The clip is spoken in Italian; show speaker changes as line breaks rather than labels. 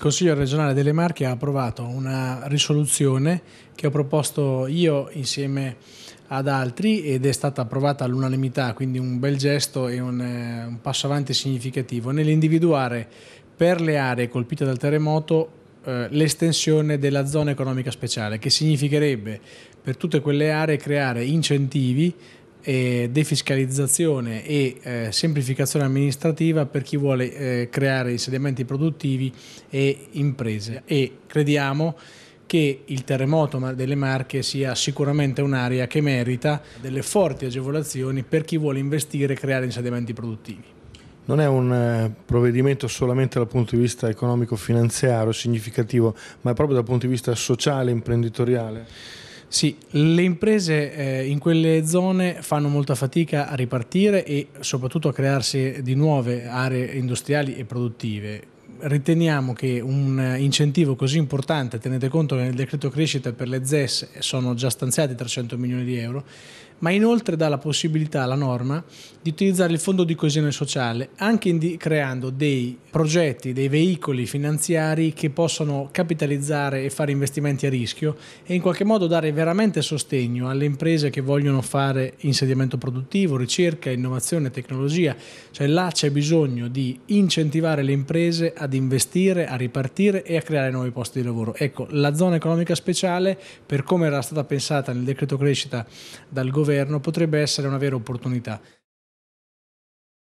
Il Consiglio regionale delle Marche ha approvato una risoluzione che ho proposto io insieme ad altri ed è stata approvata all'unanimità, quindi un bel gesto e un, eh, un passo avanti significativo nell'individuare per le aree colpite dal terremoto eh, l'estensione della zona economica speciale, che significherebbe per tutte quelle aree creare incentivi e defiscalizzazione e eh, semplificazione amministrativa per chi vuole eh, creare insediamenti produttivi e imprese e crediamo che il terremoto delle Marche sia sicuramente un'area che merita delle forti agevolazioni per chi vuole investire e creare insediamenti produttivi.
Non è un eh, provvedimento solamente dal punto di vista economico-finanziario significativo, ma proprio dal punto di vista sociale e imprenditoriale?
Sì, le imprese eh, in quelle zone fanno molta fatica a ripartire e soprattutto a crearsi di nuove aree industriali e produttive. Riteniamo che un incentivo così importante, tenete conto che nel decreto crescita per le ZES sono già stanziati 300 milioni di euro, ma inoltre dà la possibilità alla norma di utilizzare il fondo di coesione sociale anche creando dei progetti, dei veicoli finanziari che possono capitalizzare e fare investimenti a rischio e in qualche modo dare veramente sostegno alle imprese che vogliono fare insediamento produttivo, ricerca, innovazione, tecnologia, cioè là c'è bisogno di incentivare le imprese ad investire, a ripartire e a creare nuovi posti di lavoro. Ecco, la zona economica speciale per come era stata pensata nel decreto crescita dal governo potrebbe essere una vera opportunità.